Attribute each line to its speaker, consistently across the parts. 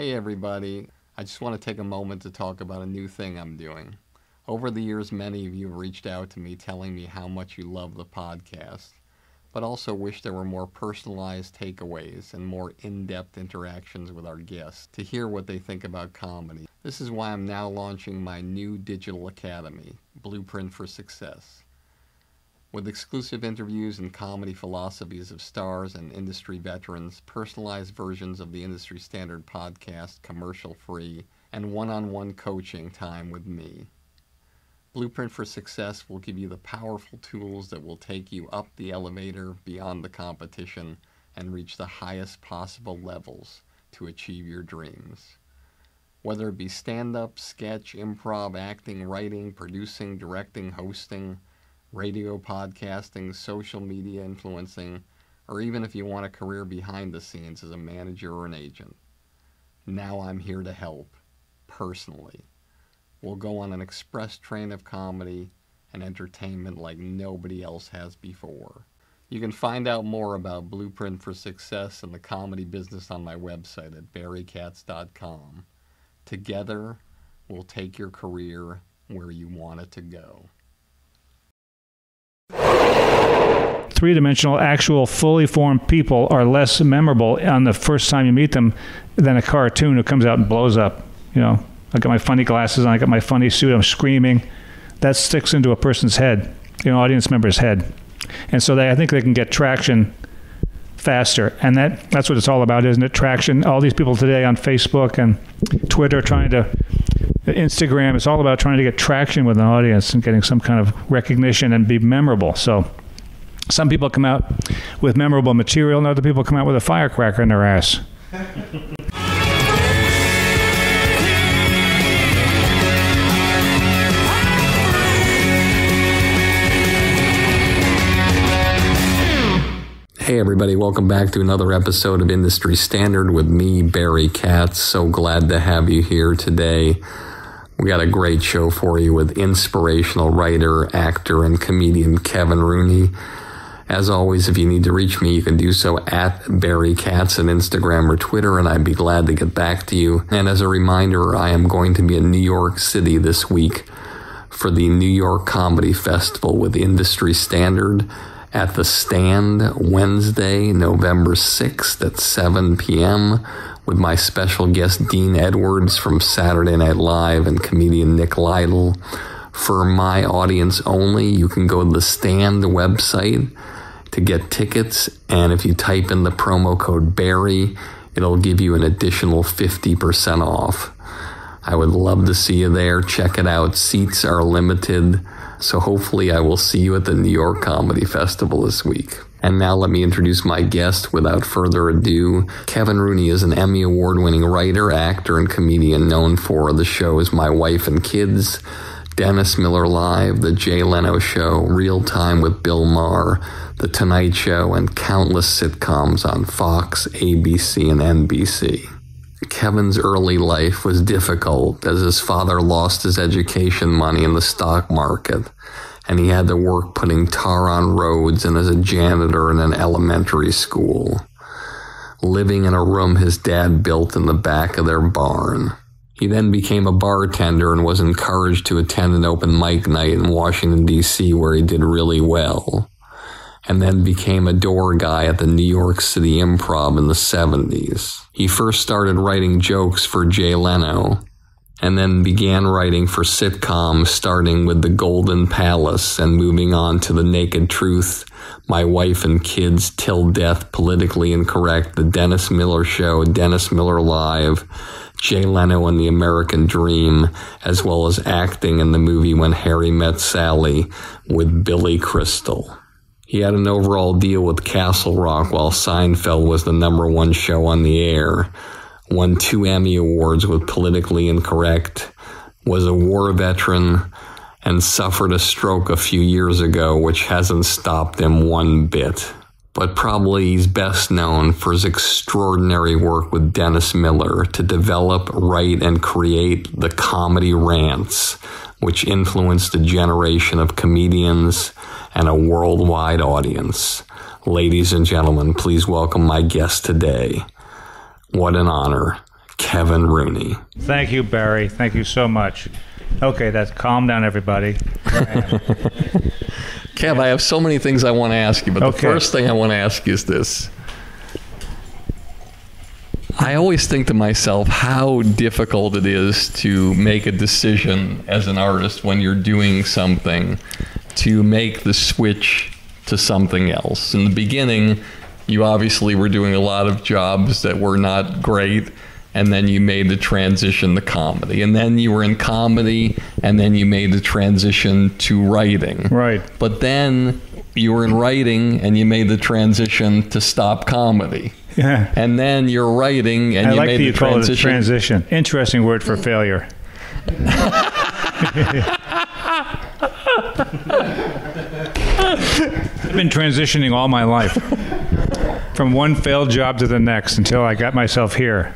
Speaker 1: Hey, everybody. I just want to take a moment to talk about a new thing I'm doing. Over the years, many of you have reached out to me telling me how much you love the podcast, but also wish there were more personalized takeaways and more in depth interactions with our guests to hear what they think about comedy. This is why I'm now launching my new digital academy, Blueprint for Success. With exclusive interviews and comedy philosophies of stars and industry veterans, personalized versions of the industry standard podcast, commercial free, and one on one coaching time with me. Blueprint for Success will give you the powerful tools that will take you up the elevator beyond the competition and reach the highest possible levels to achieve your dreams. Whether it be stand up, sketch, improv, acting, writing, producing, directing, hosting, radio podcasting, social media influencing, or even if you want a career behind the scenes as a manager or an agent. Now I'm here to help, personally. We'll go on an express train of comedy and entertainment like nobody else has before. You can find out more about Blueprint for Success and the comedy business on my website at barrykatz.com. Together, we'll take your career where you want it to go.
Speaker 2: Three dimensional, actual, fully formed people are less memorable on the first time you meet them than a cartoon who comes out and blows up. You know, I got my funny glasses on, I got my funny suit, I'm screaming. That sticks into a person's head, you know audience member's head. And so they, I think they can get traction faster. And that, that's what it's all about, isn't it? Traction. All these people today on Facebook and Twitter trying to Instagram, it's all about trying to get traction with an audience and getting some kind of recognition and be memorable. So some people come out with memorable material, and other people come out with a firecracker in their ass.
Speaker 1: Hey, everybody, welcome back to another episode of Industry Standard with me, Barry Katz. So glad to have you here today. We got a great show for you with inspirational writer, actor, and comedian Kevin Rooney. As always, if you need to reach me, you can do so at Barry Katz on Instagram or Twitter, and I'd be glad to get back to you. And as a reminder, I am going to be in New York City this week for the New York Comedy Festival with Industry Standard at the Stand Wednesday, November 6th at 7 p.m. with my special guest Dean Edwards from Saturday Night Live and comedian Nick Lytle. For my audience only, you can go to the Stand website to get tickets. And if you type in the promo code Barry, it'll give you an additional 50% off. I would love to see you there. Check it out. Seats are limited. So hopefully I will see you at the New York Comedy Festival this week. And now let me introduce my guest without further ado. Kevin Rooney is an Emmy Award winning writer, actor, and comedian known for the shows My Wife and Kids, Dennis Miller Live, The Jay Leno Show, Real Time with Bill Maher, The Tonight Show, and countless sitcoms on Fox, ABC, and NBC. Kevin's early life was difficult as his father lost his education money in the stock market and he had to work putting tar on roads and as a janitor in an elementary school, living in a room his dad built in the back of their barn. He then became a bartender and was encouraged to attend an open mic night in Washington, D.C., where he did really well. And then became a door guy at the New York City Improv in the 70s. He first started writing jokes for Jay Leno, and then began writing for sitcoms, starting with The Golden Palace and moving on to The Naked Truth, My Wife and Kids, Till Death, Politically Incorrect, The Dennis Miller Show, Dennis Miller Live, Jay Leno and the American Dream, as well as acting in the movie When Harry Met Sally with Billy Crystal. He had an overall deal with Castle Rock while Seinfeld was the number one show on the air, won two Emmy Awards with Politically Incorrect, was a war veteran, and suffered a stroke a few years ago, which hasn't stopped him one bit but probably he's best known for his extraordinary work with Dennis Miller to develop, write, and create the comedy rants, which influenced a generation of comedians and a worldwide audience. Ladies and gentlemen, please welcome my guest today. What an honor. Kevin Rooney.
Speaker 2: Thank you, Barry. Thank you so much. Okay, that's calm down, everybody.
Speaker 1: Kev, I have so many things I want to ask you, but the first thing I want to ask you is this. I always think to myself how difficult it is to make a decision as an artist when you're doing something to make the switch to something else. In the beginning, you obviously were doing a lot of jobs that were not great, and then you made the transition to comedy. And then you were in comedy, and then you made the transition to writing.
Speaker 2: Right.
Speaker 1: But then you were in writing and you made the transition to stop comedy.
Speaker 2: Yeah.
Speaker 1: And then you're writing and
Speaker 2: I
Speaker 1: you
Speaker 2: like
Speaker 1: made the
Speaker 2: you call it a
Speaker 1: transition.
Speaker 2: transition. Interesting word for failure. I've been transitioning all my life from one failed job to the next until I got myself here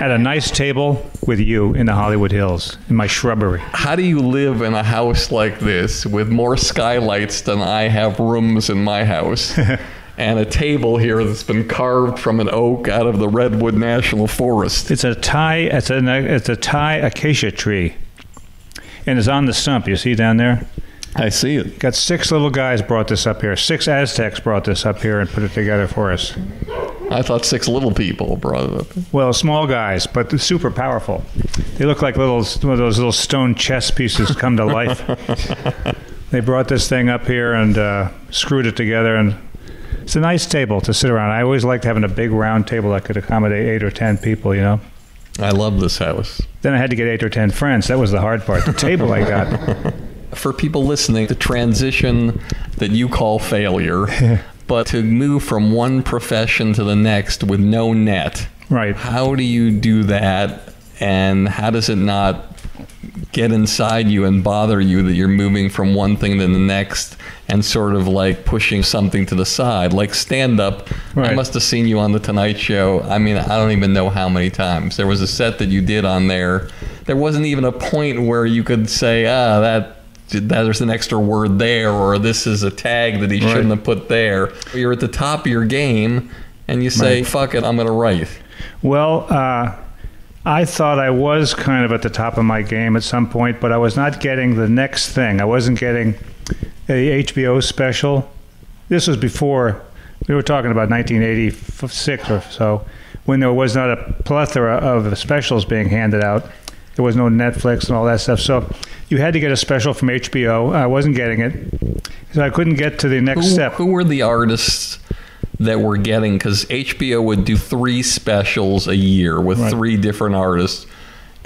Speaker 2: at a nice table with you in the Hollywood Hills in my shrubbery.
Speaker 1: How do you live in a house like this with more skylights than I have rooms in my house? and a table here that's been carved from an oak out of the Redwood National Forest.
Speaker 2: It's a Thai. It's a it's a Thai acacia tree, and it's on the stump. You see down there.
Speaker 1: I see it.
Speaker 2: Got six little guys brought this up here. Six Aztecs brought this up here and put it together for us.
Speaker 1: I thought six little people brought it up.
Speaker 2: Well, small guys, but they're super powerful. They look like little one of those little stone chess pieces come to life. they brought this thing up here and uh, screwed it together, and it's a nice table to sit around. I always liked having a big round table that could accommodate eight or ten people. You know.
Speaker 1: I love this house.
Speaker 2: Then I had to get eight or ten friends. That was the hard part. The table I got.
Speaker 1: for people listening, the transition that you call failure, but to move from one profession to the next with no net.
Speaker 2: Right.
Speaker 1: How do you do that? And how does it not get inside you and bother you that you're moving from one thing to the next and sort of like pushing something to the side? Like stand up. I must have seen you on The Tonight Show. I mean, I don't even know how many times. There was a set that you did on there. There wasn't even a point where you could say, ah, that. There's an extra word there, or this is a tag that he
Speaker 2: Right.
Speaker 1: shouldn't have put there. You're at the top of your game, and you say,
Speaker 2: Right.
Speaker 1: "Fuck it, I'm going to write."
Speaker 2: Well, uh, I thought I was kind of at the top of my game at some point, but I was not getting the next thing. I wasn't getting a HBO special. This was before we were talking about 1986 or so, when there was not a plethora of specials being handed out. There was no Netflix and all that stuff. So you had to get a special from HBO. I wasn't getting it, so I couldn't get to the next
Speaker 1: Who,
Speaker 2: step.
Speaker 1: who were the artists that were getting? Because HBO would do three specials a year with
Speaker 2: Right.
Speaker 1: three different artists.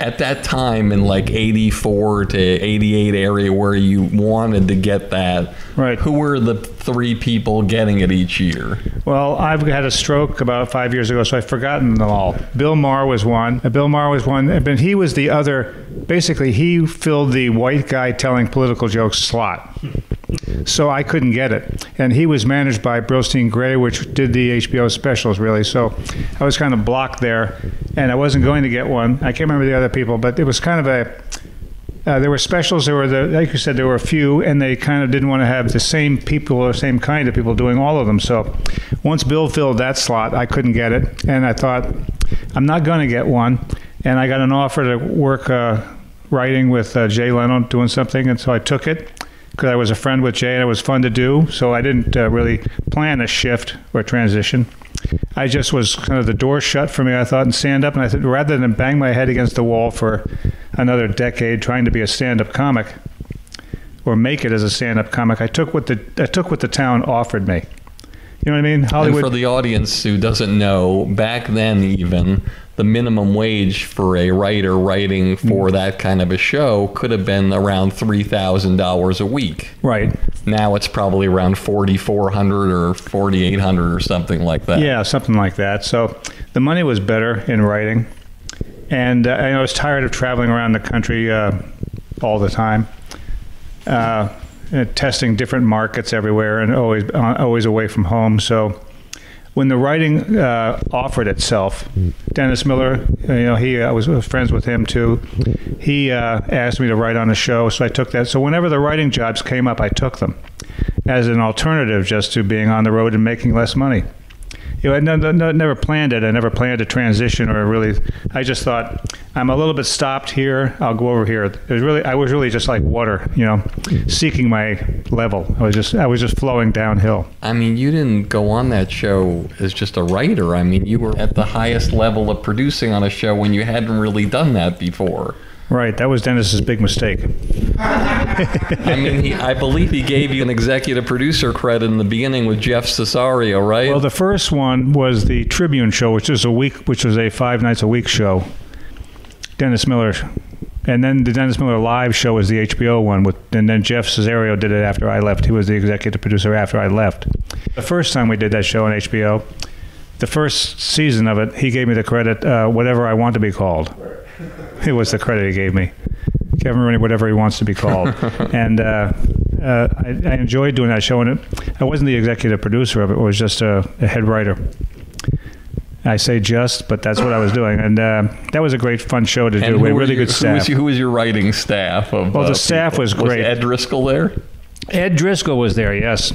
Speaker 1: At that time, in like '84 to '88 area where you wanted to get that,
Speaker 2: Right.
Speaker 1: Who were the three people getting it each year?
Speaker 2: Well, I've had a stroke about five years ago, so I've forgotten them all. Bill Maher was one. Uh, Bill Maher was one, but he was the other. Basically, he filled the white guy telling political jokes slot. So I couldn't get it. And he was managed by Brillstein Grey, which did the HBO specials, really. So I was kind of blocked there, and I wasn't going to get one. I can't remember the other people, but it was kind of a. Uh, there were specials. There were the, like you said, there were a few, and they kind of didn't want to have the same people or the same kind of people doing all of them. So, once Bill filled that slot, I couldn't get it, and I thought, I'm not going to get one. And I got an offer to work uh, writing with uh, Jay Leno, doing something, and so I took it because I was a friend with Jay, and it was fun to do. So I didn't uh, really plan a shift or transition. I just was kind of the door shut for me, I thought, and stand up. And I said, rather than bang my head against the wall for another decade trying to be a stand up comic or make it as a stand up comic, I took what the I took what the town offered me. You know what I mean?
Speaker 1: And for the audience who doesn't know, back then even the minimum wage for a writer writing for
Speaker 2: Mm.
Speaker 1: that kind of a show could have been around three thousand dollars a week.
Speaker 2: right.
Speaker 1: Now it's probably around forty four hundred or forty eight hundred or something like that.
Speaker 2: Yeah, something like that. So the money was better in writing. And uh, I was tired of traveling around the country uh, all the time, uh, testing different markets everywhere, and always uh, always away from home. So when the writing uh, offered itself, Dennis Miller, uh, you know, he I was friends with him too. He uh, asked me to write on a show, so I took that. So whenever the writing jobs came up, I took them as an alternative just to being on the road and making less money You know, I no, no, never planned it. I never planned a transition or really. I just thought I'm a little bit stopped here. I'll go over here. It was really. I was really just like water. You know, seeking my level. I was just. I was just flowing downhill.
Speaker 1: I mean, you didn't go on that show as just a writer. I mean, you were at the highest level of producing on a show when you hadn't really done that before.
Speaker 2: Right, that was Dennis's big mistake.
Speaker 1: I mean, he, I believe he gave you an executive producer credit in the beginning with Jeff Cesario, right?
Speaker 2: Well, the first one was the Tribune show, which was a week, which was a five nights a week show. Dennis Miller, and then the Dennis Miller live show was the HBO one, with, and then Jeff Cesario did it after I left. He was the executive producer after I left. The first time we did that show on HBO, the first season of it, he gave me the credit, uh, whatever I want to be called. It was the credit he gave me. Kevin Rooney, whatever he wants to be called. and uh, uh, I, I, enjoyed doing that show. And it, I wasn't the executive producer of it, I was just a, a head writer. I say just, but that's what I was doing, and uh, that was a great, fun show to
Speaker 1: and
Speaker 2: do. We had really
Speaker 1: your,
Speaker 2: good staff.
Speaker 1: Who was, who was, your writing staff? Of,
Speaker 2: well, the uh, staff
Speaker 1: people?
Speaker 2: was great.
Speaker 1: Was Ed Driscoll there?
Speaker 2: Ed Driscoll was there, yes,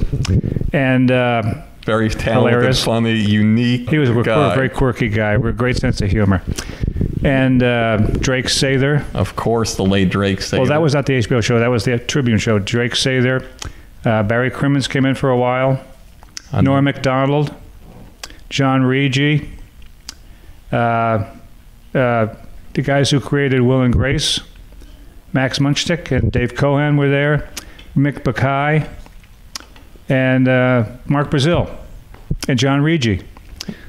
Speaker 2: and uh,
Speaker 1: very talented, hilarious. funny, unique.
Speaker 2: He was a,
Speaker 1: guy.
Speaker 2: very quirky guy with a great sense of humor. And uh, Drake Sather.
Speaker 1: Of course, the late Drake Sather.
Speaker 2: Well, that was not the HBO show. That was the Tribune show. Drake Sather. Uh, Barry Crimmins came in for a while. Norm Macdonald. John Riggi. Uh, uh, the guys who created Will and Grace. Max Mutchnick and Dave Kohan were there. Nick Bakay and uh, Mark Brazill and John Riggi.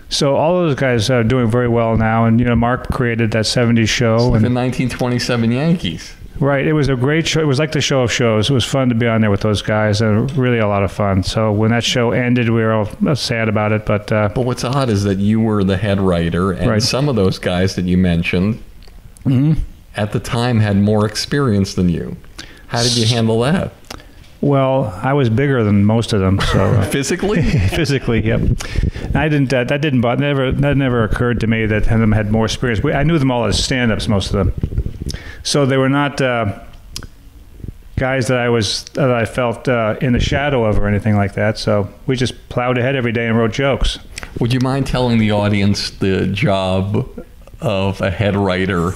Speaker 2: So all those guys are doing very well now, and you know Mark created that '70s show.
Speaker 1: It's like
Speaker 2: and,
Speaker 1: the 1927 Yankees.
Speaker 2: Right, it was a great show. It was like the show of shows. It was fun to be on there with those guys, and really a lot of fun. So when that show ended, we were all sad about it. But uh,
Speaker 1: but what's odd is that you were the head writer, and right. some of those guys that you mentioned
Speaker 2: mm-hmm.
Speaker 1: at the time had more experience than you. How did you handle that?
Speaker 2: Well, I was bigger than most of them, so
Speaker 1: physically,
Speaker 2: physically, yep. I didn't. Uh, that didn't. But never. That never occurred to me that them had more experience. We, I knew them all as stand-ups, most of them. So they were not uh, guys that I was that I felt uh, in the shadow of or anything like that. So we just plowed ahead every day and wrote jokes.
Speaker 1: Would you mind telling the audience the job of a head writer?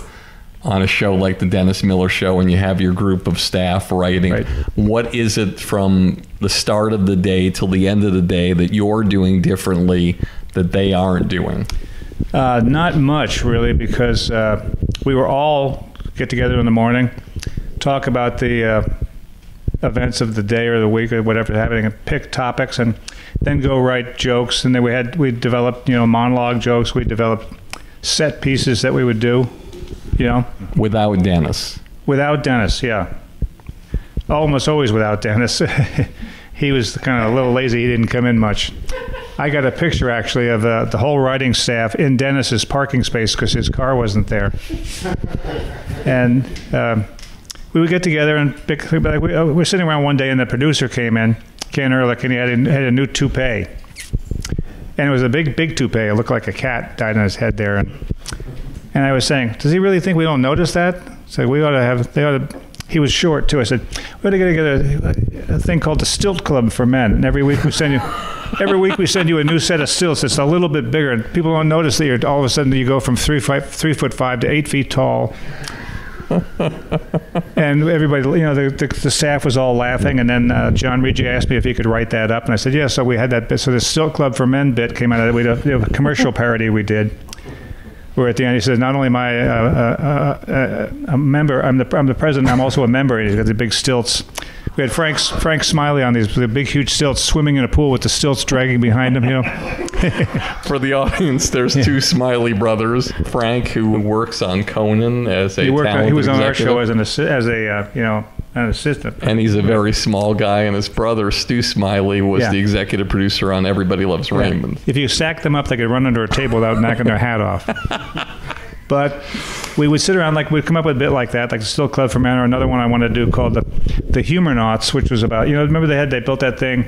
Speaker 1: On a show like the Dennis Miller Show and you have your group of staff writing, right. what is it from the start of the day till the end of the day that you're doing differently that they aren't doing?
Speaker 2: Uh, not much, really, because uh, we were all get together in the morning, talk about the uh, events of the day or the week or whatever happening, and pick topics, and then go write jokes. And then we had we developed you know monologue jokes. We developed set pieces that we would do you know?
Speaker 1: Without Dennis.
Speaker 2: Without Dennis, yeah. Almost always without Dennis. he was kind of a little lazy. He didn't come in much. I got a picture actually of uh, the whole writing staff in Dennis's parking space because his car wasn't there. and um, we would get together and pick, like we, uh, we were sitting around one day and the producer came in, Ken Ehrlich, and he had a, had a new toupee. And it was a big, big toupee. It looked like a cat died on his head there. And and I was saying, does he really think we don't notice that? So we ought to have, they ought to, he was short too. I said, we ought to get a, a, thing called the Stilt Club for Men. And every week we send you, every week we send you a new set of stilts. It's a little bit bigger. And people don't notice that you're, all of a sudden you go from three, five, three foot five to eight feet tall. and everybody, you know, the, the, the, staff was all laughing. And then uh, John Riggi asked me if he could write that up. And I said, yeah. So we had that bit. So the Stilt Club for Men bit came out of it. We a, a commercial parody we did where at the end he says, "Not only am I uh, uh, uh, a member, I'm the I'm the president. I'm also a member." He's got the big stilts. We had Frank's Frank Smiley on these the big huge stilts, swimming in a pool with the stilts dragging behind him. You know.
Speaker 1: For the audience, there's yeah. two Smiley brothers. Frank, who works on Conan as a
Speaker 2: he,
Speaker 1: worked
Speaker 2: on, he was
Speaker 1: executive.
Speaker 2: on our show as an as a uh, you know an assistant.
Speaker 1: And he's a very small guy, and his brother, Stu Smiley, was
Speaker 2: Yeah.
Speaker 1: the executive producer on Everybody Loves Raymond.
Speaker 2: If you stack them up, they could run under a table without knocking their hat off. But we would sit around like we'd come up with a bit like that, like the Stilt Club for Men, or another one I wanted to do called the the Humor Knots, which was about you know remember they had they built that thing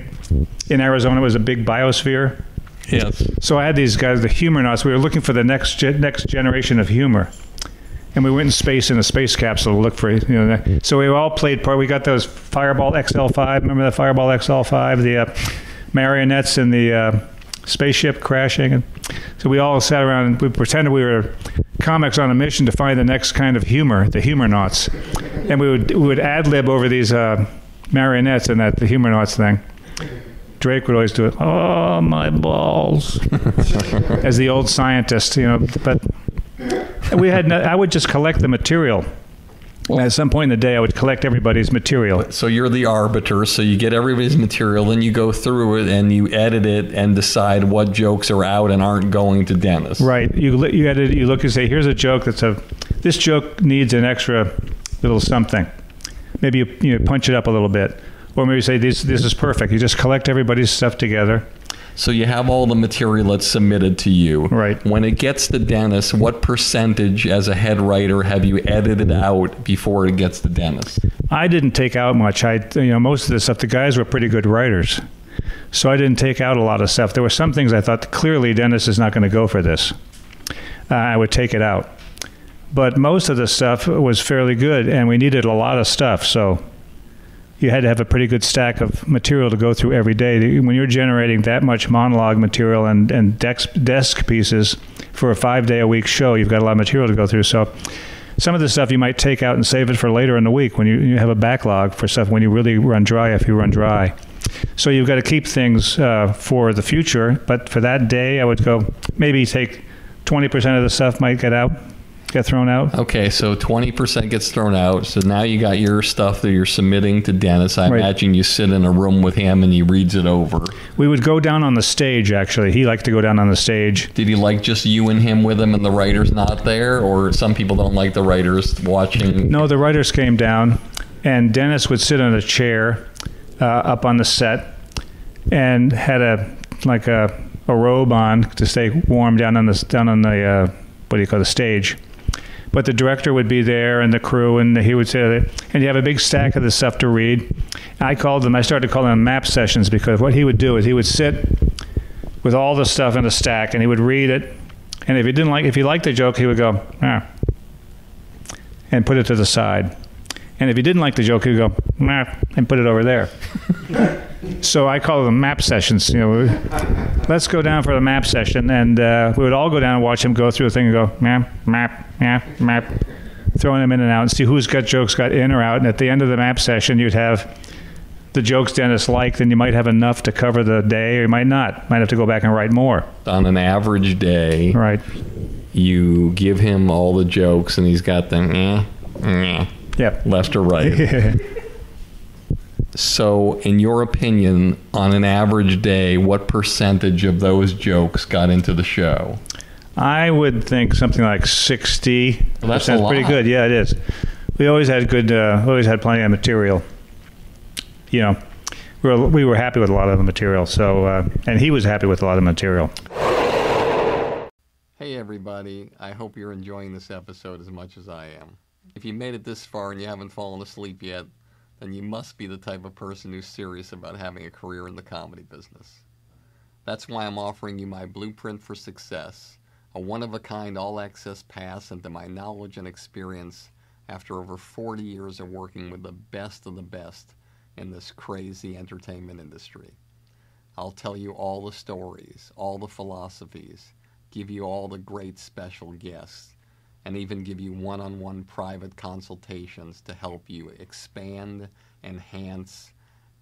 Speaker 2: in Arizona. It was a big biosphere.
Speaker 1: Yes.
Speaker 2: So I had these guys, the humor knots. We were looking for the next ge- next generation of humor, and we went in space in a space capsule to look for you know. So we all played part. We got those Fireball XL5. Remember the Fireball XL5? The uh, marionettes in the uh, spaceship crashing, and so we all sat around and we pretended we were comics on a mission to find the next kind of humor, the humor knots, and we would we would ad lib over these uh, marionettes and that the humor knots thing. Drake would always do it. Oh my balls, as the old scientist, you know. But we had. No, I would just collect the material. At some point in the day, I would collect everybody's material.
Speaker 1: So you're the arbiter. So you get everybody's material, then you go through it and you edit it and decide what jokes are out and aren't going to Dennis.
Speaker 2: Right. You you edit. You look and say, "Here's a joke that's a. This joke needs an extra little something. Maybe you, you know, punch it up a little bit, or maybe say this this is perfect. You just collect everybody's stuff together.
Speaker 1: So you have all the material that's submitted to you.
Speaker 2: Right.
Speaker 1: When it gets to Dennis, what percentage as a head writer have you edited out before it gets to Dennis?
Speaker 2: I didn't take out much. I you know most of the stuff. The guys were pretty good writers, so I didn't take out a lot of stuff. There were some things I thought clearly Dennis is not going to go for this. Uh, I would take it out, but most of the stuff was fairly good, and we needed a lot of stuff. So you had to have a pretty good stack of material to go through every day. When you're generating that much monologue material and, and desk, desk pieces for a five day a week show, you've got a lot of material to go through. So some of the stuff you might take out and save it for later in the week when you, you have a backlog for stuff when you really run dry, if you run dry. So you've got to keep things uh, for the future. But for that day, I would go maybe take 20% of the stuff might get out, get thrown out.
Speaker 1: Okay, so 20% gets thrown out. So now you got your stuff that you're submitting to Dennis. I
Speaker 2: Right.
Speaker 1: imagine you sit in a room with him and he reads it over.
Speaker 2: We would go down on the stage, actually. He liked to go down on the stage.
Speaker 1: Did he like just you and him with him and the writer's not there? Or some people don't like the writers watching?
Speaker 2: No, the writers came down, and Dennis would sit on a chair uh, up on the set, and had a like a, a robe on to stay warm down on the down on the uh, what do you call the stage. But the director would be there, and the crew, and he would say, and you have a big stack of the stuff to read. I called them. I started calling them map sessions because what he would do is he would sit with all the stuff in a stack, and he would read it. And if he didn't like, if he liked the joke, he would go, ah, and put it to the side. And if he didn't like the joke, he'd go, nah, and put it over there. so I call them map sessions. You know, let's go down for the map session, and uh, we would all go down and watch him go through a thing and go map, map, map, map, throwing them in and out, and see who's got jokes got in or out. And at the end of the map session, you'd have the jokes Dennis liked, and you might have enough to cover the day, or you might not. Might have to go back and write more.
Speaker 1: On an average day,
Speaker 2: Right.
Speaker 1: you give him all the jokes and he's got them eh, eh,
Speaker 2: Yep.
Speaker 1: left or right. So, in your opinion, on an average day, what percentage of those jokes got into the show?
Speaker 2: I would think something like sixty.
Speaker 1: Well, that's
Speaker 2: pretty good. Yeah, it is. We always had good. Uh, always had plenty of material. You know, we were we were happy with a lot of the material. So, uh, and he was happy with a lot of material.
Speaker 1: Hey, everybody. I hope you're enjoying this episode as much as I am. If you made it this far and you haven't fallen asleep yet, then you must be the type of person who's serious about having a career in the comedy business. That's why I'm offering you my Blueprint for Success, a one of a kind all access pass into my knowledge and experience after over 40 years of working with the best of the best in this crazy entertainment industry. I'll tell you all the stories, all the philosophies, give you all the great special guests, and even give you one on one private consultations to help you expand, enhance,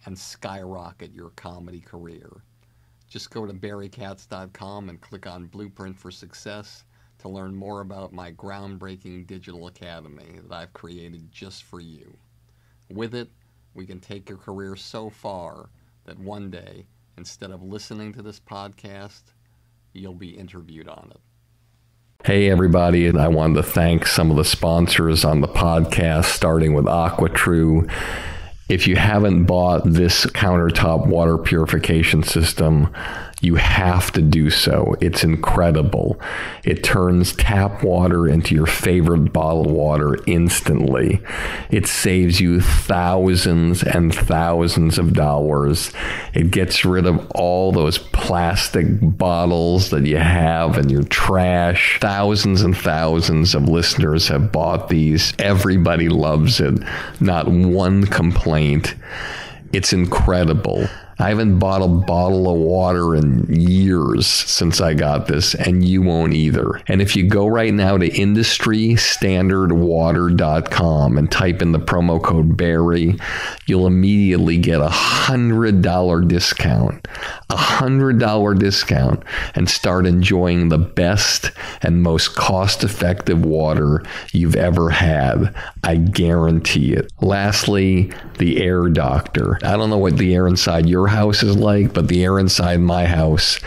Speaker 1: and skyrocket your comedy career. Just go to barrykatz.com and click on Blueprint for Success to learn more about my groundbreaking digital academy that I've created just for you. With it, we can take your career so far that one day, instead of listening to this podcast, you'll be interviewed on it. Hey, everybody, and I wanted to thank some of the sponsors on the podcast, starting with AquaTrue. If you haven't bought this countertop water purification system, you have to do so. It's incredible. It turns tap water into your favorite bottled water instantly. It saves you thousands and thousands of dollars. It gets rid of all those plastic bottles that you have in your trash. Thousands and thousands of listeners have bought these. Everybody loves it. Not one complaint. It's incredible. I haven't bought a bottle of water in years since I got this, and you won't either. And if you go right now to industrystandardwater.com and type in the promo code Barry, you'll immediately get a hundred dollar discount, a hundred dollar discount, and start enjoying the best and most cost effective water you've ever had. I guarantee it. Lastly, the air doctor. I don't know what the air inside your house is like, but the air inside my house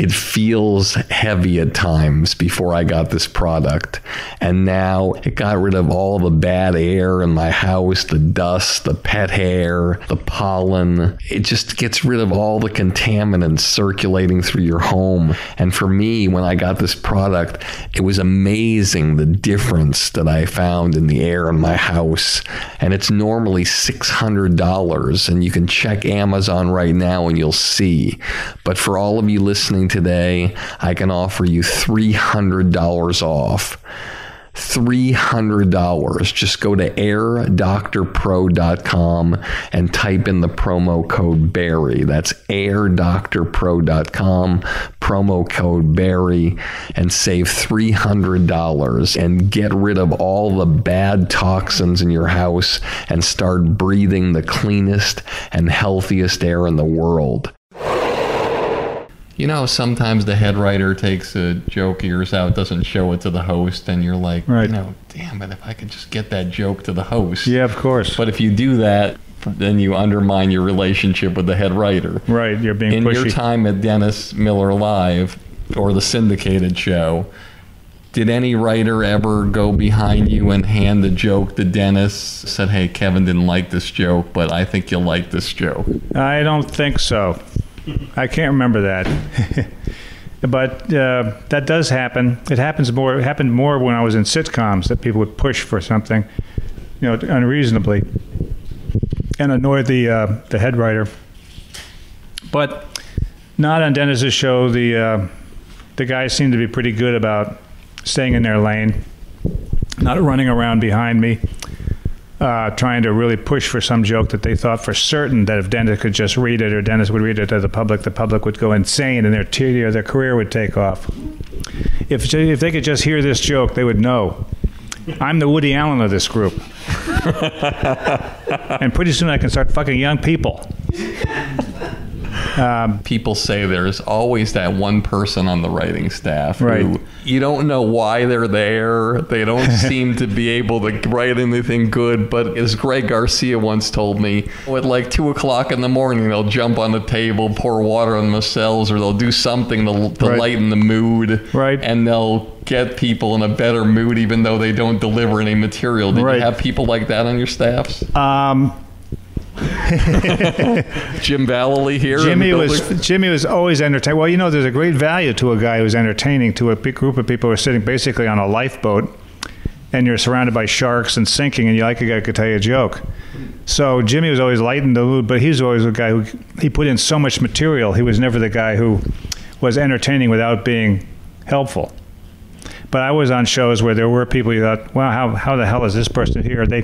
Speaker 1: it feels heavy at times before I got this product. And now it got rid of all the bad air in my house, the dust, the pet hair, the pollen. It just gets rid of all the contaminants circulating through your home. And for me, when I got this product, it was amazing the difference that I found in the air in my house. And it's normally $600. And you can check Amazon right now and you'll see. But for all of you listening today, I can offer you $300 off. $300. Just go to airdoctorpro.com and type in the promo code Barry. That's airdoctorpro.com, promo code Barry, and save $300 and get rid of all the bad toxins in your house and start breathing the cleanest and healthiest air in the world. You know, sometimes the head writer takes a joke of yours out, doesn't show it to the host, and you're like,
Speaker 2: Right.
Speaker 1: you know, damn it, if I could just get that joke to the host.
Speaker 2: Yeah, of course.
Speaker 1: But if you do that, then you undermine your relationship with the head writer.
Speaker 2: right, you're being
Speaker 1: In
Speaker 2: pushy.
Speaker 1: your time at Dennis Miller Live or the syndicated show, did any writer ever go behind you and hand the joke to Dennis? Said, "Hey, Kevin didn't like this joke, but I think you'll like this joke."
Speaker 2: I don't think so. I can't remember that. but uh, that does happen. It happens more. It happened more when I was in sitcoms that people would push for something, you know, unreasonably, and annoy the uh, the head writer. But not on Dennis's show. The uh, the guys seem to be pretty good about staying in their lane, not running around behind me uh, trying to really push for some joke that they thought for certain that if Dennis could just read it or Dennis would read it to the public, the public would go insane and their their career would take off. If if they could just hear this joke, they would know. I'm the Woody Allen of this group, and pretty soon I can start fucking young people.
Speaker 1: People say there's always that one person on the writing staff
Speaker 2: Right.
Speaker 1: who you don't know why they're there. They don't seem to be able to write anything good. But as Greg Garcia once told me, at like two o'clock in the morning, they'll jump on the table, pour water on themselves, or they'll do something to, to
Speaker 2: Right.
Speaker 1: lighten the mood.
Speaker 2: Right.
Speaker 1: And they'll get people in a better mood, even though they don't deliver any material. Did
Speaker 2: Right.
Speaker 1: you have people like that on your staffs?
Speaker 2: Um,
Speaker 1: Jim Vallely here.
Speaker 2: Jimmy was? Jimmy was always entertaining. Well, you know, there's a great value to a guy who's entertaining to a big group of people who are sitting basically on a lifeboat, and you're surrounded by sharks and sinking, and you like a guy who could tell you a joke. So Jimmy was always lighting the mood, but he's always a guy who he put in so much material. He was never the guy who was entertaining without being helpful. But I was on shows where there were people you thought, wow, how, how the hell is this person here? They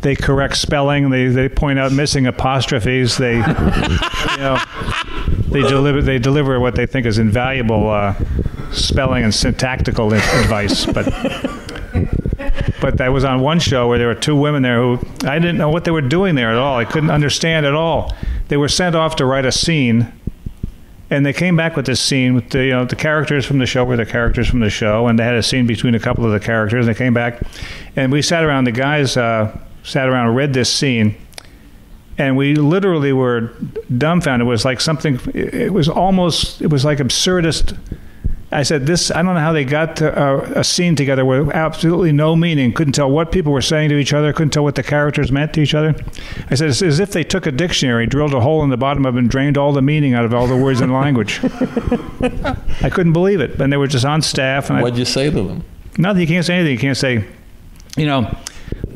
Speaker 2: they correct spelling, they, they point out missing apostrophes, they you know they deliver they deliver what they think is invaluable uh, spelling and syntactical advice. But but I was on one show where there were two women there who I didn't know what they were doing there at all. I couldn't understand at all. They were sent off to write a scene and they came back with this scene with the you know the characters from the show were the characters from the show, and they had a scene between a couple of the characters. And they came back, and we sat around. The guys uh, sat around and read this scene, and we literally were dumbfounded. It was like something. It was almost. It was like absurdist. I said, "This. I don't know how they got to, uh, a scene together with absolutely no meaning. Couldn't tell what people were saying to each other. Couldn't tell what the characters meant to each other." I said, "It's as if they took a dictionary, drilled a hole in the bottom of it, and drained all the meaning out of all the words in the language." I couldn't believe it. And they were just on staff, and
Speaker 1: What'd you say to them?
Speaker 2: nothing. You can't say anything. You can't say, you know,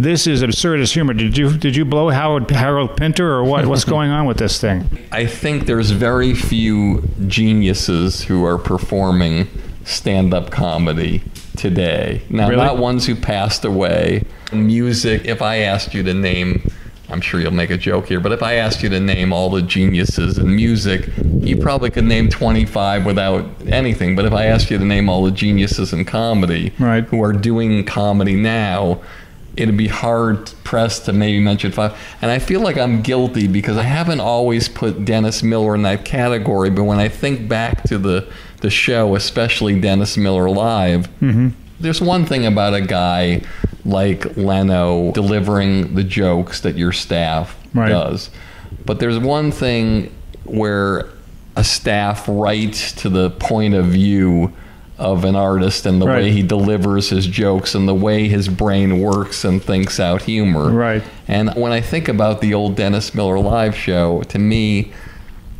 Speaker 2: this is absurdist humor. Did you did you blow Howard Harold Pinter or what? What's going on with this thing?
Speaker 1: I think there's very few geniuses who are performing stand-up comedy today. Now,
Speaker 2: Really?
Speaker 1: not ones who passed away. Music. If I asked you to name I'm sure you'll make a joke here, but if I asked you to name all the geniuses in music, you probably could name 25 without anything. But if I asked you to name all the geniuses in comedy
Speaker 2: Right.
Speaker 1: who are doing comedy now, it'd be hard pressed to maybe mention five. And I feel like I'm guilty because I haven't always put Dennis Miller in that category. But when I think back to the, the show, especially Dennis Miller Live, mm-hmm. there's one thing about a guy like Leno delivering the jokes that your staff
Speaker 2: Right.
Speaker 1: does. But there's one thing where a staff writes to the point of view of an artist and the
Speaker 2: Right.
Speaker 1: way he delivers his jokes and the way his brain works and thinks out humor.
Speaker 2: Right.
Speaker 1: And when I think about the old Dennis Miller live show, to me,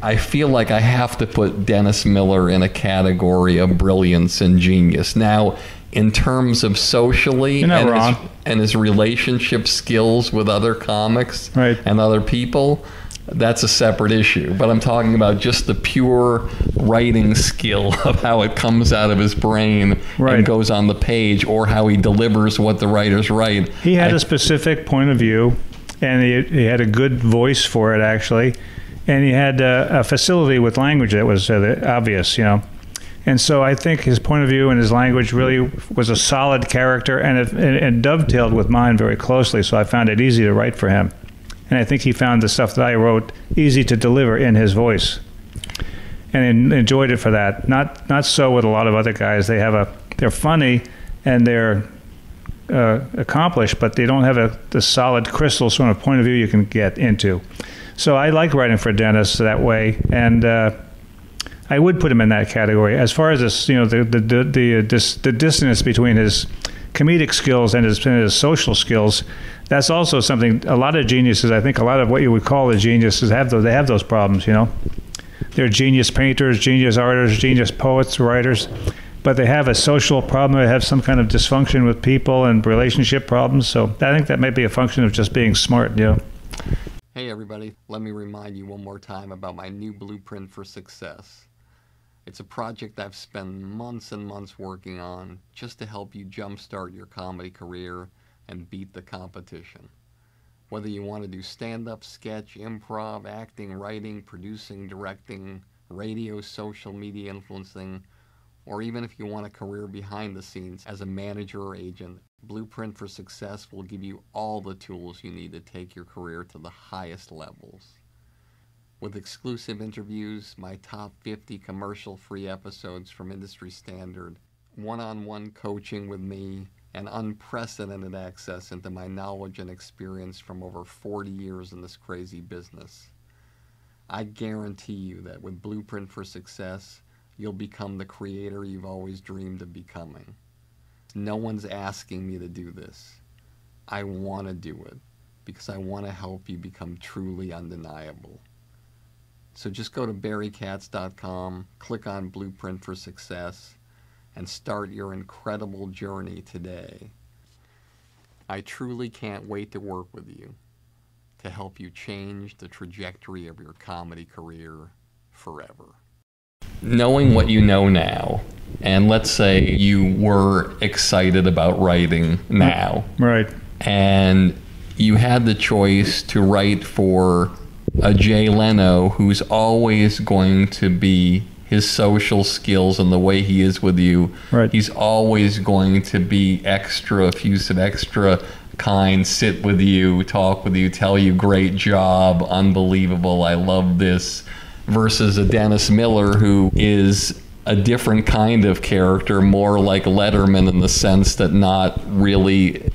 Speaker 1: I feel like I have to put Dennis Miller in a category of brilliance and genius. Now, in terms of socially and. His, and his relationship skills with other comics
Speaker 2: Right.
Speaker 1: and other people, that's a separate issue. But I'm talking about just the pure writing skill of how it comes out of his brain
Speaker 2: Right.
Speaker 1: and goes on the page, or how he delivers what the writers write.
Speaker 2: He had
Speaker 1: I-
Speaker 2: a specific point of view, and he, he had a good voice for it, actually. And he had uh, a facility with language that was uh, obvious, you know. And so I think his point of view and his language really was a solid character, and it, and, and dovetailed with mine very closely. So I found it easy to write for him, and I think he found the stuff that I wrote easy to deliver in his voice, and enjoyed it for that. Not not so with a lot of other guys. They have a they're funny, and they're uh, accomplished, but they don't have a the solid crystal sort of point of view you can get into. So I like writing for Dennis that way, and uh, I would put him in that category. As far as this, you know, the the the the, dis, the dissonance between his comedic skills and his, and his social skills, that's also something. A lot of geniuses, I think, a lot of what you would call the geniuses have those. They have those problems, you know. They're genius painters, genius artists, genius poets, writers, but they have a social problem. They have some kind of dysfunction with people and relationship problems. So I think that may be a function of just being smart, you know.
Speaker 1: Hey everybody, let me remind you one more time about my new blueprint for success. It's a project I've spent months and months working on just to help you jumpstart your comedy career and beat the competition. Whether you want to do stand up, sketch, improv, acting, writing, producing, directing, radio, social media influencing, or even if you want a career behind the scenes as a manager or agent, Blueprint for Success will give you all the tools you need to take your career to the highest levels. With exclusive interviews, my top 50 commercial free episodes from Industry Standard, one on one coaching with me, and unprecedented access into my knowledge and experience from over 40 years in this crazy business. I guarantee you that with Blueprint for Success, you'll become the creator you've always dreamed of becoming. No one's asking me to do this. I want to do it because I want to help you become truly undeniable. So just go to barrykatz.com, click on Blueprint for Success, and start your incredible journey today. I truly can't wait to work with you to help you change the trajectory of your comedy career forever. Knowing what you know now, and let's say you were excited about writing now,
Speaker 2: Right.
Speaker 1: and you had the choice to write for a Jay Leno who's always going to be his social skills and the way he is with you.
Speaker 2: Right.
Speaker 1: He's always going to be extra effusive, extra kind, sit with you, talk with you, tell you great job, unbelievable, I love this, versus a Dennis Miller who is a different kind of character, more like Letterman in the sense that not really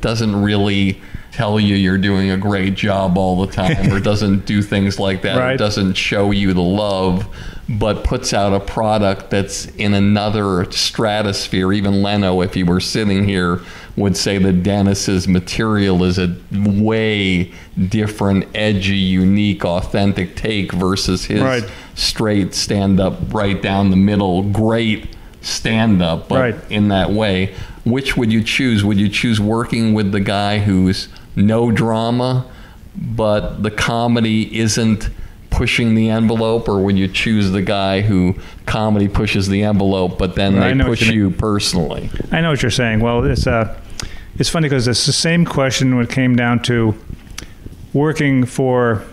Speaker 1: doesn't really tell you you're doing a great job all the time or doesn't do things like that or
Speaker 2: Right.
Speaker 1: doesn't show you the love but puts out a product that's in another stratosphere even leno if he were sitting here would say that dennis's material is a way different edgy unique authentic take versus his
Speaker 2: Right.
Speaker 1: straight stand up right down the middle great stand up but
Speaker 2: Right.
Speaker 1: in that way which would you choose would you choose working with the guy who's no drama but the comedy isn't pushing the envelope or would you choose the guy who comedy pushes the envelope but then they push
Speaker 2: you
Speaker 1: personally
Speaker 2: I know what you're saying. Well, it's uh, it's funny because it's the same question when it came down to working for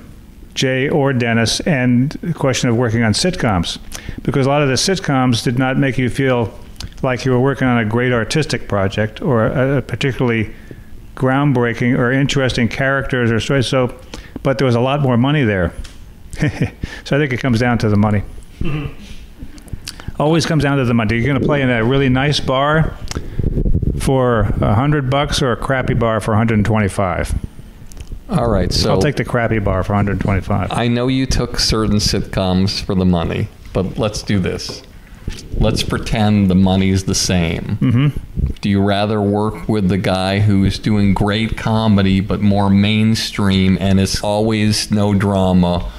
Speaker 2: Jay or Dennis, and the question of working on sitcoms, because a lot of the sitcoms did not make you feel like you were working on a great artistic project or a, a particularly groundbreaking or interesting characters or stories. So, but there was a lot more money there. so I think it comes down to the money. Mm-hmm. Always comes down to the money. You're going to play in a really nice bar for a hundred bucks or a crappy bar for 125.
Speaker 1: All right, so
Speaker 2: I'll take the crappy bar for 125.
Speaker 1: I know you took certain sitcoms for the money, but let's do this. Let's pretend the money's the same.
Speaker 2: Mm-hmm.
Speaker 1: Do you rather work with the guy who's doing great comedy but more mainstream and it's always no drama,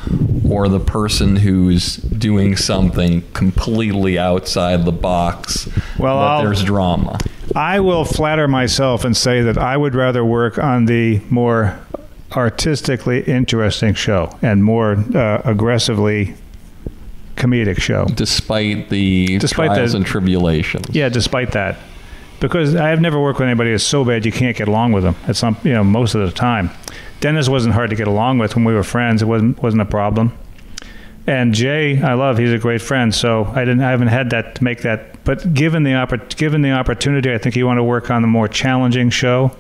Speaker 1: or the person who's doing something completely outside the box
Speaker 2: Well,
Speaker 1: but
Speaker 2: I'll-
Speaker 1: there's drama?
Speaker 2: I will flatter myself and say that I would rather work on the more artistically interesting show and more uh, aggressively comedic show.
Speaker 1: Despite the
Speaker 2: Despite
Speaker 1: trials
Speaker 2: the-
Speaker 1: and tribulations.
Speaker 2: Yeah, despite that, because I have never worked with anybody that's so bad you can't get along with them. At some, you know, most of the time. Dennis wasn't hard to get along with when we were friends. It wasn't wasn't a problem. And Jay, I love. He's a great friend. So I didn't. I haven't had that to make that. But given the oppor- given the opportunity, I think you want to work on the more challenging show,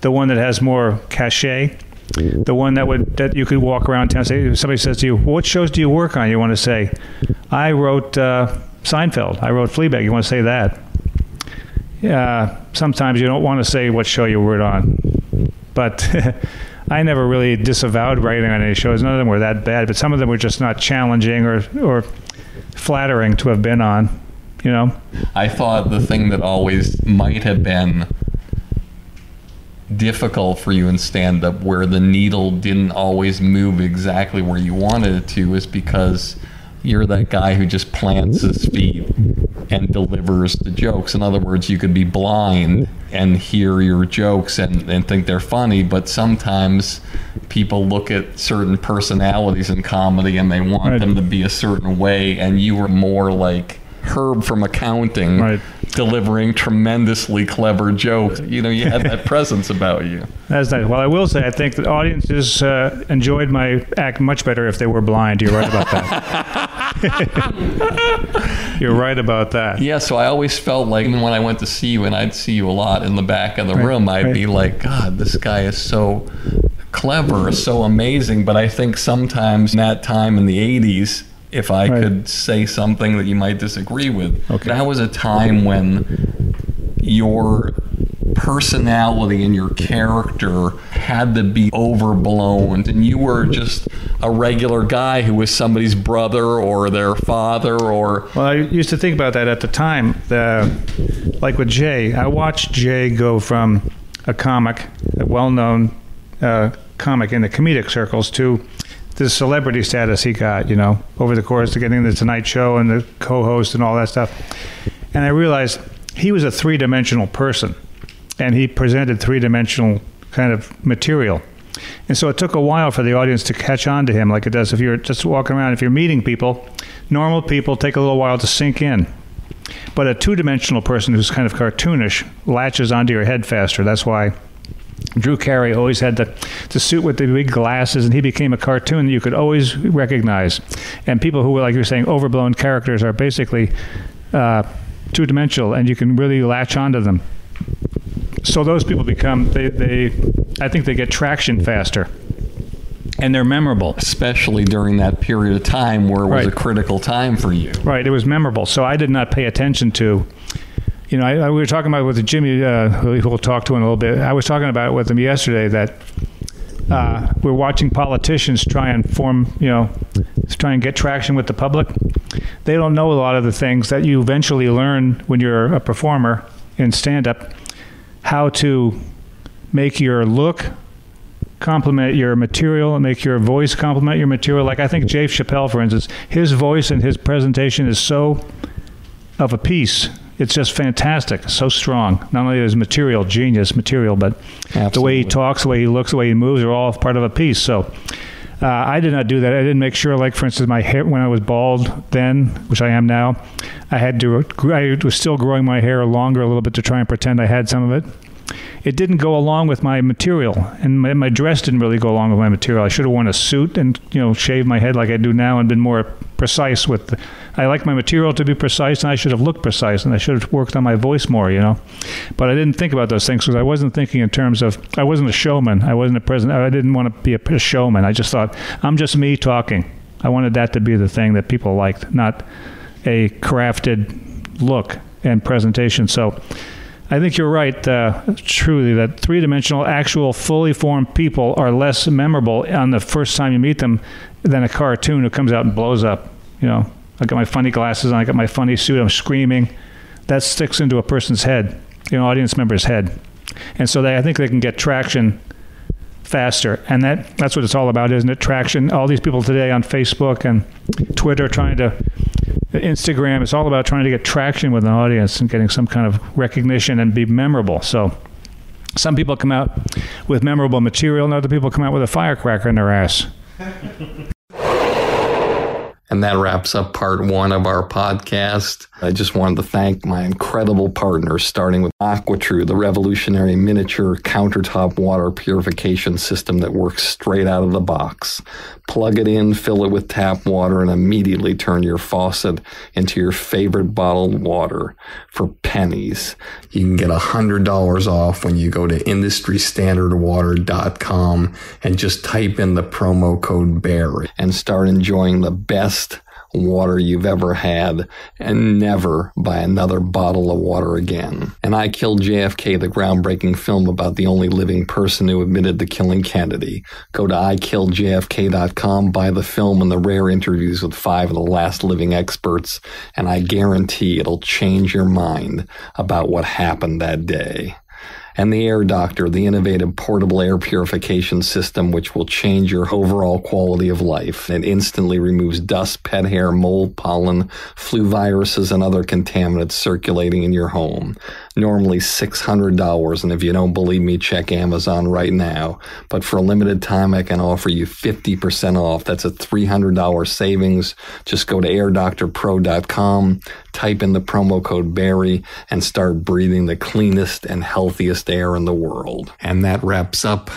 Speaker 2: the one that has more cachet, the one that would that you could walk around town. and Say somebody says to you, "What shows do you work on?" You want to say, "I wrote uh, Seinfeld. I wrote Fleabag." You want to say that. Sometimes you don't want to say what show you were on, but. I never really disavowed writing on any shows. None of them were that bad, but some of them were just not challenging or or flattering to have been on. You know,
Speaker 1: I thought the thing that always might have been difficult for you in stand up where the needle didn't always move exactly where you wanted it to is because you're that guy who just plants his feet and delivers the jokes. In other words, you could be blind and hear your jokes and, and think they're funny, but sometimes people look at certain personalities in comedy and they want
Speaker 2: Right.
Speaker 1: them to be a certain way, and you were more like Herb from accounting
Speaker 2: Right.
Speaker 1: delivering tremendously clever jokes. You know, you had that presence about you.
Speaker 2: that's nice. Well, I will say I think the audiences uh, enjoyed my act much better if they were blind. You're right about that. You're right about that.
Speaker 1: Yeah, so I always felt like even when I went to see you, and I'd see you a lot in the back of the
Speaker 2: Right,
Speaker 1: room, I'd
Speaker 2: right.
Speaker 1: be like, God, this guy is so clever, so amazing. But I think sometimes in that time in the 80s, if I
Speaker 2: Right.
Speaker 1: could say something that you might disagree with,
Speaker 2: Okay.
Speaker 1: that was a time when your personality and your character had to be overblown and you were just a regular guy who was somebody's brother or their father or
Speaker 2: Well, I used to think about that at the time. The, like with Jay, I watched Jay go from a comic, a well-known uh, comic in the comedic circles, to the celebrity status he got. You know, over the course of getting the Tonight Show and the co-host and all that stuff. And I realized he was a three-dimensional person, and he presented three-dimensional kind of material. And so it took a while for the audience to catch on to him, like it does if you're just walking around. If you're meeting people, normal people take a little while to sink in. But a two dimensional person who's kind of cartoonish latches onto your head faster. That's why Drew Carey always had the, the suit with the big glasses, and he became a cartoon that you could always recognize. And people who, like you're saying, overblown characters are basically uh, two dimensional, and you can really latch onto them. So those people become, they, they, I think they get traction faster. And they're memorable.
Speaker 1: especially during that period of time where it was
Speaker 2: Right.
Speaker 1: a critical time for you.
Speaker 2: Right, it was memorable. So I did not pay attention to. You know, I, I, we were talking about it with Jimmy, uh, who we'll talk to in a little bit. I was talking about it with him yesterday that uh, we're watching politicians try and form, you know, try and get traction with the public. They don't know a lot of the things that you eventually learn when you're a performer in stand-up, how to make your look complement your material and make your voice complement your material. Like I think Dave Chappelle, for instance, his voice and his presentation is so of a piece. It's just fantastic, so strong. Not only is material genius material, but the way he talks, the way he looks, the way he moves are all part of a piece. So uh, I did not do that. I didn't make sure, like for instance, my hair when I was bald then, which I am now, I had to. I was still growing my hair longer a little bit to try and pretend I had some of it. It didn't go along with my material, and my, my dress didn't really go along with my material. I should have worn a suit and you know shaved my head like I do now and been more precise with. The, I like my material to be precise, and I should have looked precise, and I should have worked on my voice more, you know. But I didn't think about those things because I wasn't thinking in terms of I wasn't a showman. I wasn't a president. I didn't want to be a showman. I just thought I'm just me talking. I wanted that to be the thing that people liked, not a crafted look and presentation. So I think you're right, uh, truly, that three dimensional, actual, fully formed people are less memorable on the first time you meet them than a cartoon who comes out and blows up. You know, I got my funny glasses on, I got my funny suit, I'm screaming. That sticks into a person's head, you know, audience member's head. And so they, I think they can get traction faster. And that, that's what it's all about, isn't it? Traction. All these people today on Facebook and Twitter trying to Instagram. It's all about trying to get traction with an audience and getting some kind of recognition and be memorable. So some people come out with memorable material, and other people come out with a firecracker in their ass.
Speaker 1: And that wraps up part one of our podcast. I just wanted to thank my incredible partners, starting with AquaTrue, the revolutionary miniature countertop water purification system that works straight out of the box. Plug it in, fill it with tap water, and immediately turn your faucet into your favorite bottled water for pennies. You can get $100 off when you go to industrystandardwater.com and just type in the promo code BEAR and start enjoying the best water you've ever had and never buy another bottle of water again. And I Killed JFK, the groundbreaking film about the only living person who admitted to killing Kennedy. Go to ikilledjfk.com, buy the film and the rare interviews with five of the last living experts, and I guarantee it'll change your mind about what happened that day and the Air Doctor, the innovative portable air purification system which will change your overall quality of life. It instantly removes dust, pet hair, mold, pollen, flu viruses, and other contaminants circulating in your home. Normally $600, and if you don't believe me, check Amazon right now. But for a limited time, I can offer you 50% off. That's a $300 savings. Just go to airdoctorpro.com, type in the promo code Barry, and start breathing the cleanest and healthiest air in the world. And that wraps up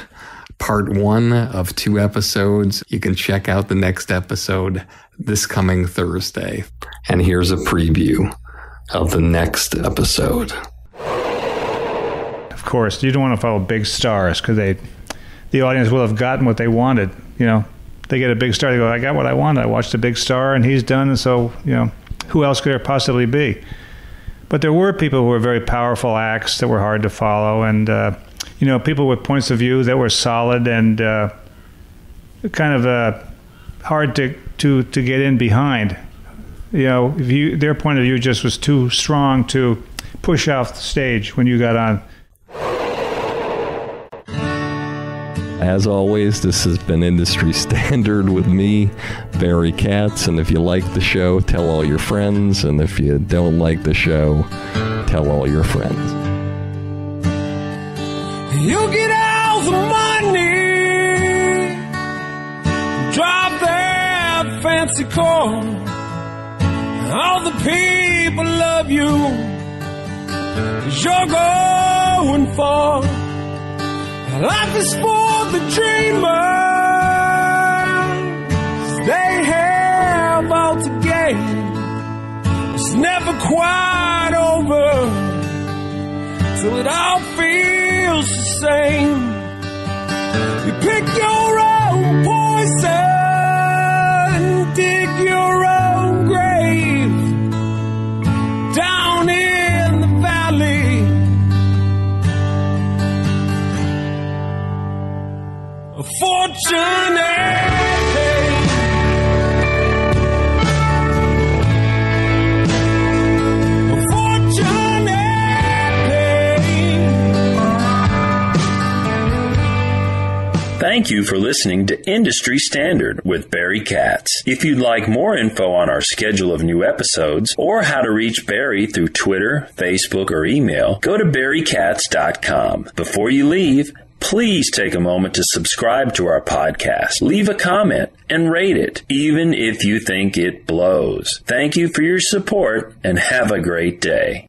Speaker 1: part one of two episodes. You can check out the next episode this coming Thursday. And here's a preview of the next episode.
Speaker 2: Course, you don't want to follow big stars because they, the audience will have gotten what they wanted. You know, they get a big star. They go, "I got what I wanted. I watched a big star, and he's done." And so, you know, who else could there possibly be? But there were people who were very powerful acts that were hard to follow, and uh, you know, people with points of view that were solid and uh, kind of uh, hard to, to to get in behind. You know, you, their point of view just was too strong to push off the stage when you got on.
Speaker 1: As always, this has been Industry Standard with me, Barry Katz. And if you like the show, tell all your friends. And if you don't like the show, tell all your friends.
Speaker 3: You get all the money, drive that fancy car. All the people love you, you're going far. Life is for the dreamers. They have all to gain. It's never quite over till it all feels the same. You pick your own poison, dig your
Speaker 4: Thank you for listening to Industry Standard with Barry Katz. If you'd like more info on our schedule of new episodes or how to reach Barry through Twitter, Facebook, or email, go to barrykatz.com. Before you leave, please take a moment to subscribe to our podcast, leave a comment, and rate it, even if you think it blows. Thank you for your support and have a great day.